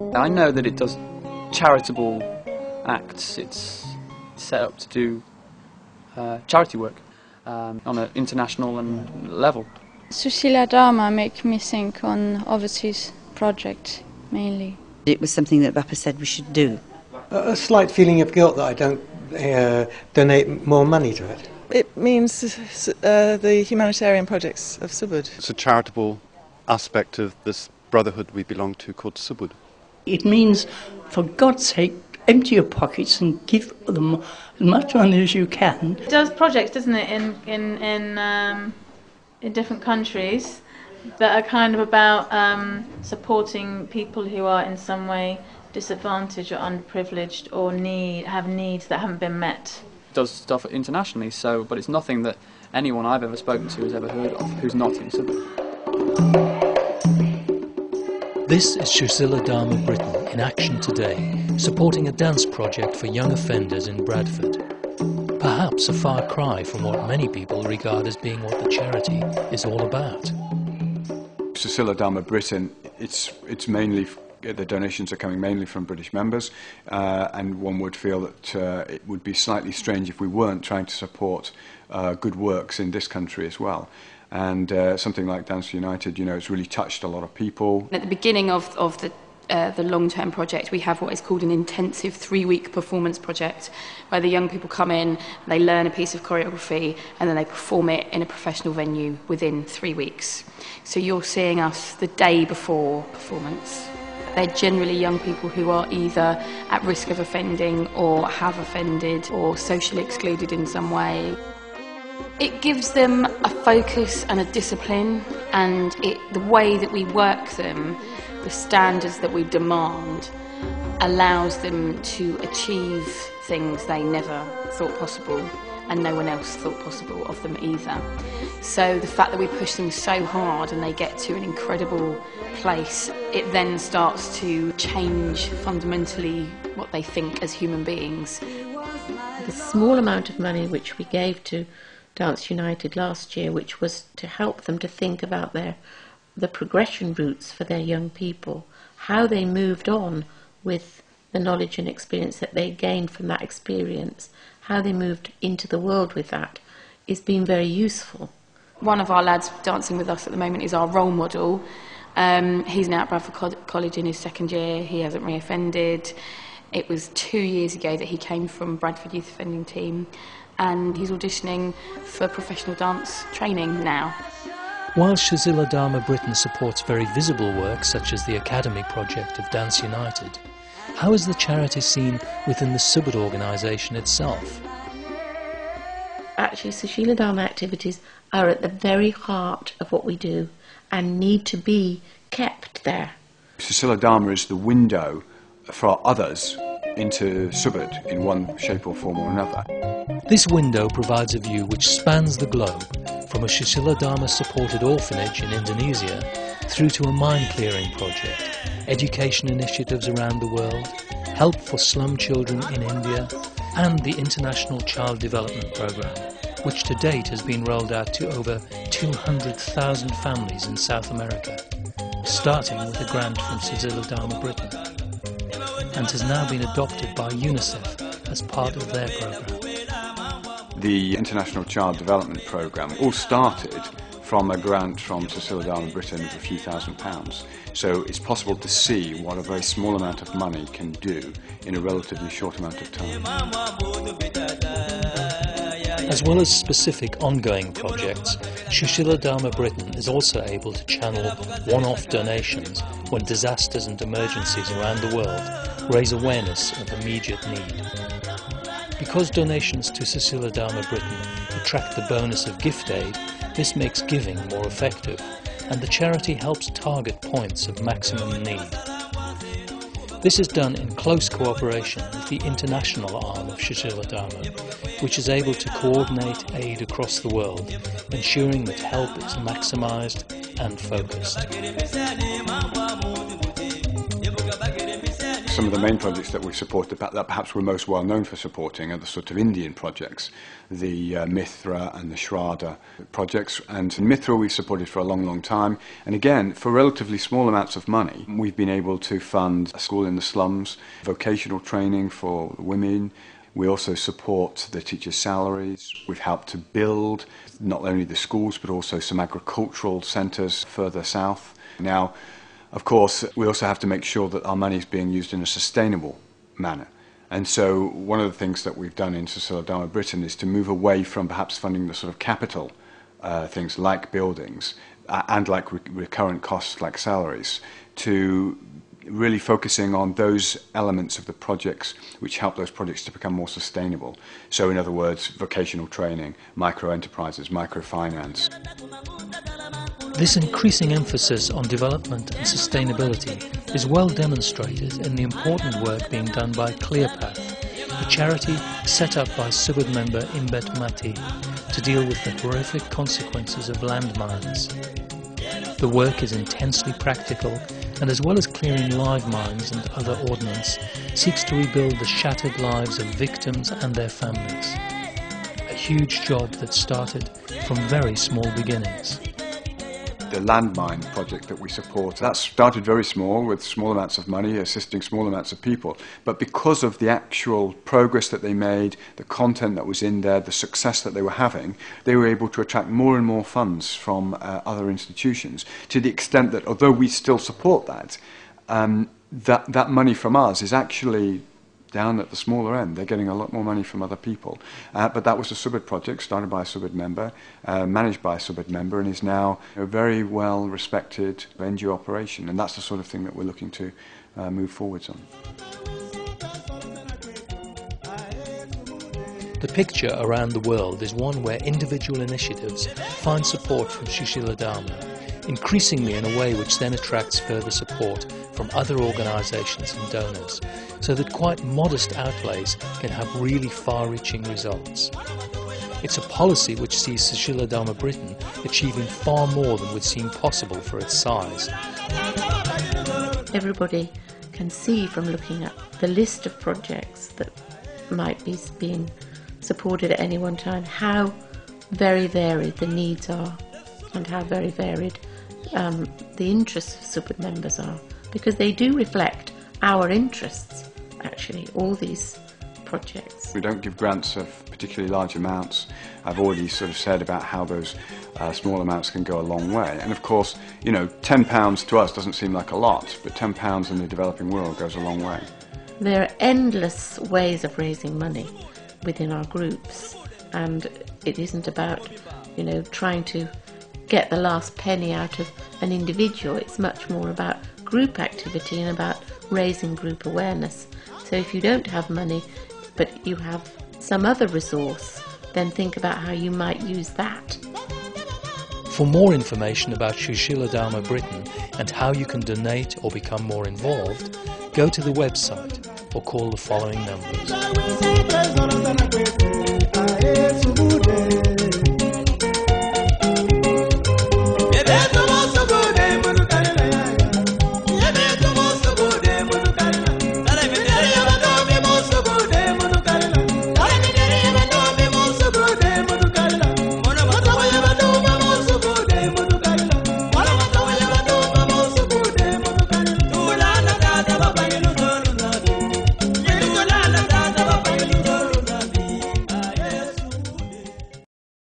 I know that it does charitable acts. It's set up to do uh, charity work um, on an international and level. Susila Dharma make me think on overseas projects mainly. It was something that Bapak said we should do. A, a slight feeling of guilt that I don't uh, donate more money to it. It means uh, the humanitarian projects of Subud. It's a charitable aspect of this brotherhood we belong to called Subud. It means, for God's sake, empty your pockets and give them as much money as you can. It does projects, doesn't it, in in in um, in different countries that are kind of about um, supporting people who are in some way disadvantaged or underprivileged or need have needs that haven't been met. It does stuff internationally, so but it's nothing that anyone I've ever spoken to has ever heard of who's not in Subud. This is Susila Dharma Britain in action today, supporting a dance project for young offenders in Bradford. Perhaps a far cry from what many people regard as being what the charity is all about. Susila Dharma Britain, it's, it's mainly the donations are coming mainly from British members, uh, and one would feel that uh, it would be slightly strange if we weren't trying to support uh, good works in this country as well. And uh, something like Dance United, you know, it's really touched a lot of people. At the beginning of, of the uh, the long-term project, we have what is called an intensive three-week performance project, where the young people come in, they learn a piece of choreography, and then they perform it in a professional venue within three weeks. So you're seeing us the day before performance. They're generally young people who are either at risk of offending or have offended or socially excluded in some way. It gives them a focus and a discipline, and it, the way that we work them, the standards that we demand, allows them to achieve things they never thought possible and no one else thought possible of them either. So the fact that we push them so hard and they get to an incredible place, it then starts to change fundamentally what they think as human beings. The small amount of money which we gave to Dance United last year, which was to help them to think about their the progression routes for their young people, how they moved on with the knowledge and experience that they gained from that experience, how they moved into the world with that, is being very useful. One of our lads dancing with us at the moment is our role model. Um, he's now at Bradford College in his second year. He hasn't reoffended. It was two years ago that he came from Bradford Youth Offending Team and he's auditioning for professional dance training now. While Susila Dharma Britain supports very visible work such as the Academy project of Dance United, how is the charity seen within the Subud organisation itself? Actually, Susila Dharma activities are at the very heart of what we do and need to be kept there. Susila Dharma is the window for others into Subud in one shape or form or another. This window provides a view which spans the globe, from a Susila Dharma supported orphanage in Indonesia through to a mine clearing project, education initiatives around the world, help for slum children in India, and the International Child Development Programme, which to date has been rolled out to over 200,000 families in South America, starting with a grant from Susila Dharma Britain and has now been adopted by UNICEF as part of their programme. The International Child Development Programme all started from a grant from Susila Dharma Britain of a few thousand pounds. So it's possible to see what a very small amount of money can do in a relatively short amount of time. As well as specific ongoing projects, Susila Dharma Britain is also able to channel one-off donations when disasters and emergencies around the world raise awareness of immediate need. Because donations to Susila Dharma Britain attract the bonus of gift aid, this makes giving more effective, and the charity helps target points of maximum need. This is done in close cooperation with the international arm of Susila Dharma, which is able to coordinate aid across the world, ensuring that help is maximised and focused. Some of the main projects that we've supported that perhaps we're most well known for supporting are the sort of Indian projects, the uh, Mithra and the Shraddha projects. And Mithra we've supported for a long, long time. And again, for relatively small amounts of money, we've been able to fund a school in the slums, vocational training for women. We also support the teachers' salaries. We've helped to build not only the schools but also some agricultural centres further south. Now, of course, we also have to make sure that our money is being used in a sustainable manner. And so one of the things that we've done in Dharma Britain is to move away from perhaps funding the sort of capital uh, things like buildings uh, and like re recurrent costs like salaries to really focusing on those elements of the projects which help those projects to become more sustainable. So in other words, vocational training, micro enterprises, microfinance. This increasing emphasis on development and sustainability is well demonstrated in the important work being done by ClearPath, a charity set up by Subud member Imbert Matthee to deal with the horrific consequences of landmines. The work is intensely practical and as well as clearing live mines and other ordnance, seeks to rebuild the shattered lives of victims and their families. A huge job that started from very small beginnings the landmine project that we support. That started very small with small amounts of money, assisting small amounts of people. But because of the actual progress that they made, the content that was in there, the success that they were having, they were able to attract more and more funds from uh, other institutions to the extent that although we still support that, um, that, that money from us is actually down at the smaller end. They're getting a lot more money from other people. Uh, but that was a Subud project started by a Subud member, uh, managed by a Subud member, and is now a very well respected NGO operation. And that's the sort of thing that we're looking to uh, move forwards on. The picture around the world is one where individual initiatives find support from Susila Dharma, increasingly in a way which then attracts further support from other organisations and donors, so that quite modest outlays can have really far-reaching results. It's a policy which sees Susila Dharma Britain achieving far more than would seem possible for its size. Everybody can see from looking at the list of projects that might be being supported at any one time how very varied the needs are and how very varied um, the interests of Subud members are because they do reflect our interests actually all these projects. We don't give grants of particularly large amounts. I've already sort of said about how those uh, small amounts can go a long way. And of course, you know, £10 to us doesn't seem like a lot, but £10 in the developing world goes a long way. There are endless ways of raising money within our groups, and it isn't about, you know, trying to get the last penny out of an individual. It's much more about group activity and about raising group awareness. So if you don't have money, but you have some other resource, then think about how you might use that. For more information about Susila Dharma Britain and how you can donate or become more involved, go to the website or call the following numbers.